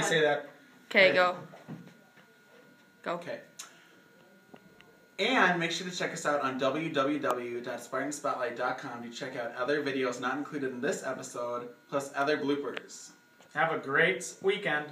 can't say that. Okay, go. Go. Okay. And make sure to check us out on www.spartanspotlight.com to check out other videos not included in this episode, plus other bloopers. Have a great weekend.